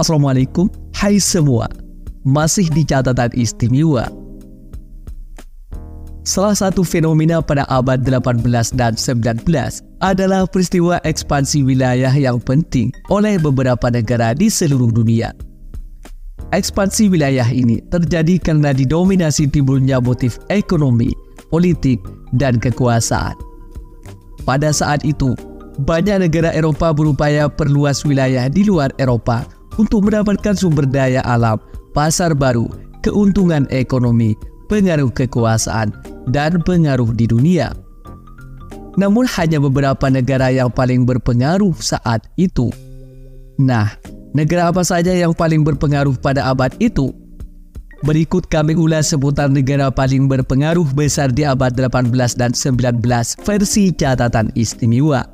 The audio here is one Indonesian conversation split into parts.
Assalamualaikum, hai semua. Masih di catatan istimewa. Salah satu fenomena pada abad 18 dan 19 adalah peristiwa ekspansi wilayah yang penting oleh beberapa negara di seluruh dunia. Ekspansi wilayah ini terjadi karena didominasi timbulnya motif ekonomi, politik, dan kekuasaan. Pada saat itu, banyak negara Eropa berupaya perluas wilayah di luar Eropa untuk mendapatkan sumber daya alam, pasar baru, keuntungan ekonomi, pengaruh kekuasaan, dan pengaruh di dunia. Namun hanya beberapa negara yang paling berpengaruh saat itu. Nah, negara apa saja yang paling berpengaruh pada abad itu? Berikut kami ulas seputar negara paling berpengaruh besar di abad 18 dan 19 versi catatan istimewa.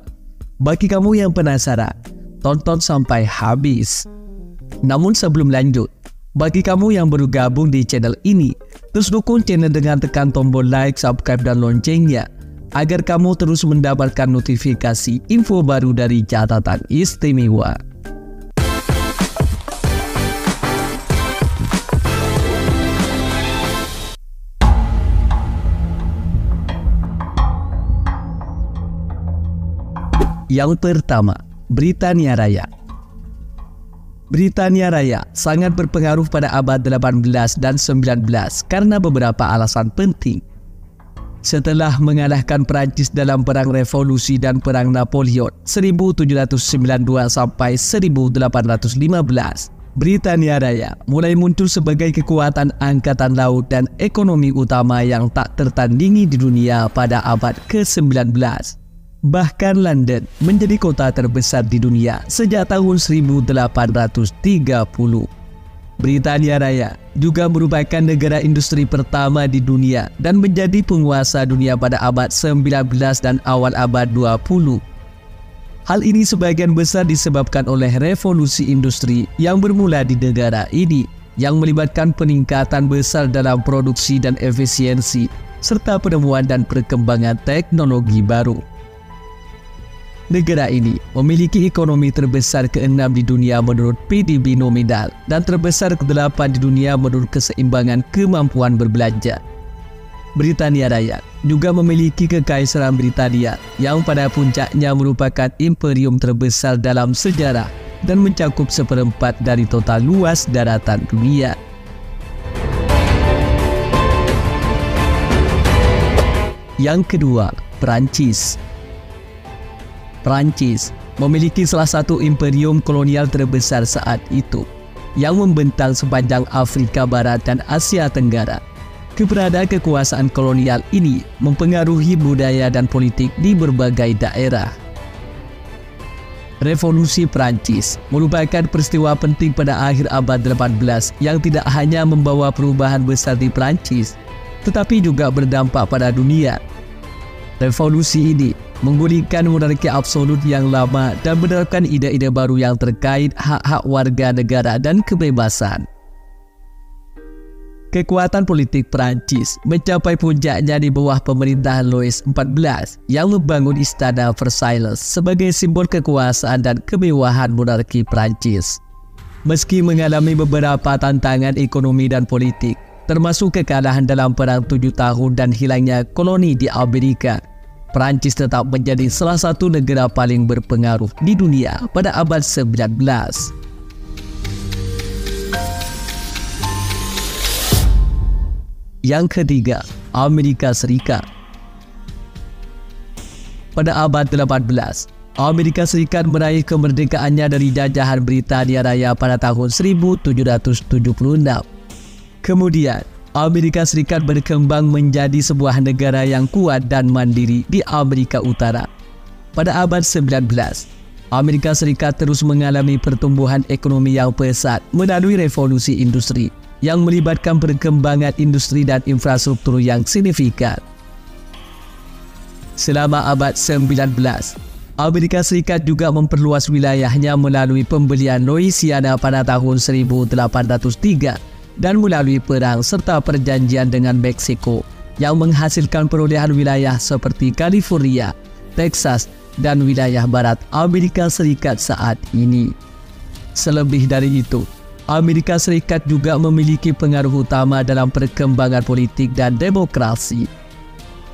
Bagi kamu yang penasaran, tonton sampai habis. Namun sebelum lanjut, bagi kamu yang baru gabung di channel ini, terus dukung channel dengan tekan tombol like, subscribe, dan loncengnya agar kamu terus mendapatkan notifikasi info baru dari catatan istimewa. Yang pertama, Britania Raya. Britania Raya sangat berpengaruh pada abad 18 dan 19 karena beberapa alasan penting. Setelah mengalahkan Perancis dalam Perang Revolusi dan Perang Napoleon 1792 sampai 1815, Britania Raya mulai muncul sebagai kekuatan angkatan laut dan ekonomi utama yang tak tertandingi di dunia pada abad ke-19. Bahkan London menjadi kota terbesar di dunia sejak tahun 1830. Britania Raya juga merupakan negara industri pertama di dunia dan menjadi penguasa dunia pada abad 19 dan awal abad 20. Hal ini sebagian besar disebabkan oleh revolusi industri yang bermula di negara ini yang melibatkan peningkatan besar dalam produksi dan efisiensi serta penemuan dan perkembangan teknologi baru. Negara ini memiliki ekonomi terbesar ke-6 di dunia menurut PDB nominal dan terbesar ke-8 di dunia menurut keseimbangan kemampuan berbelanja. Britania Raya juga memiliki kekaisaran Britania yang pada puncaknya merupakan imperium terbesar dalam sejarah dan mencakup seperempat dari total luas daratan dunia. Yang kedua, Perancis. Perancis memiliki salah satu imperium kolonial terbesar saat itu yang membentang sepanjang Afrika Barat dan Asia Tenggara. Keberadaan kekuasaan kolonial ini mempengaruhi budaya dan politik di berbagai daerah. Revolusi Perancis merupakan peristiwa penting pada akhir abad 18 yang tidak hanya membawa perubahan besar di Perancis, tetapi juga berdampak pada dunia. Revolusi ini menggulingkan monarki absolut yang lama dan menerapkan ide-ide baru yang terkait hak-hak warga negara dan kebebasan. Kekuatan politik Perancis mencapai puncaknya di bawah pemerintahan Louis XIV yang membangun Istana Versailles sebagai simbol kekuasaan dan kemewahan monarki Perancis. Meski mengalami beberapa tantangan ekonomi dan politik, termasuk kekalahan dalam Perang Tujuh Tahun dan hilangnya koloni di Amerika, Perancis tetap menjadi salah satu negara paling berpengaruh di dunia pada abad 19. Yang ketiga, Amerika Serikat. Pada abad 18, Amerika Serikat meraih kemerdekaannya dari jajahan Britania Raya pada tahun 1776. Kemudian, Amerika Serikat berkembang menjadi sebuah negara yang kuat dan mandiri di Amerika Utara. Pada abad 19, Amerika Serikat terus mengalami pertumbuhan ekonomi yang pesat melalui revolusi industri yang melibatkan perkembangan industri dan infrastruktur yang signifikan. Selama abad 19, Amerika Serikat juga memperluas wilayahnya melalui pembelian Louisiana pada tahun 1803 dan melalui perang serta perjanjian dengan Meksiko yang menghasilkan perolehan wilayah seperti California, Texas, dan wilayah barat Amerika Serikat saat ini. Selebih dari itu, Amerika Serikat juga memiliki pengaruh utama dalam perkembangan politik dan demokrasi.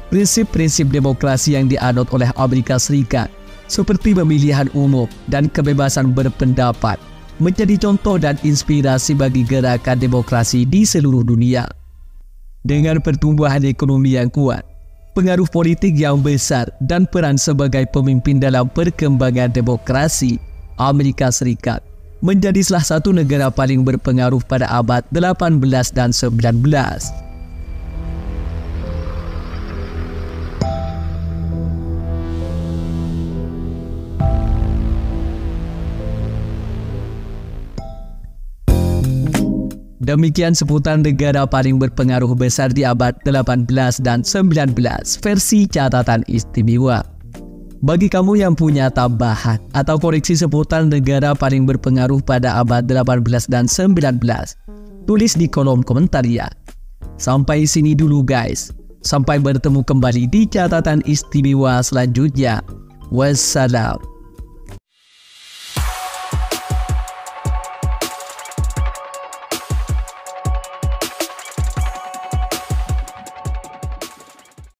Prinsip-prinsip demokrasi yang dianut oleh Amerika Serikat seperti pemilihan umum dan kebebasan berpendapat menjadi contoh dan inspirasi bagi gerakan demokrasi di seluruh dunia. Dengan pertumbuhan ekonomi yang kuat, pengaruh politik yang besar dan peran sebagai pemimpin dalam perkembangan demokrasi Amerika Serikat menjadi salah satu negara paling berpengaruh pada abad 18 dan 19. Demikian seputar negara paling berpengaruh besar di abad 18 dan 19 versi catatan istimewa. Bagi kamu yang punya tambahan atau koreksi seputar negara paling berpengaruh pada abad 18 dan 19, tulis di kolom komentar ya. Sampai sini dulu guys. Sampai bertemu kembali di catatan istimewa selanjutnya. Wassalam.